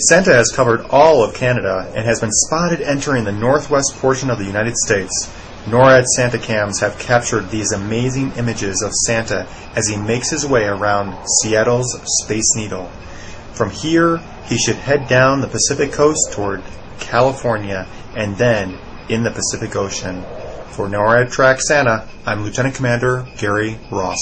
Santa has covered all of Canada and has been spotted entering the northwest portion of the United States. NORAD Santa cams have captured these amazing images of Santa as he makes his way around Seattle's Space Needle. From here, he should head down the Pacific coast toward California and then in the Pacific Ocean. For NORAD Track Santa, I'm Lieutenant Commander Gary Ross.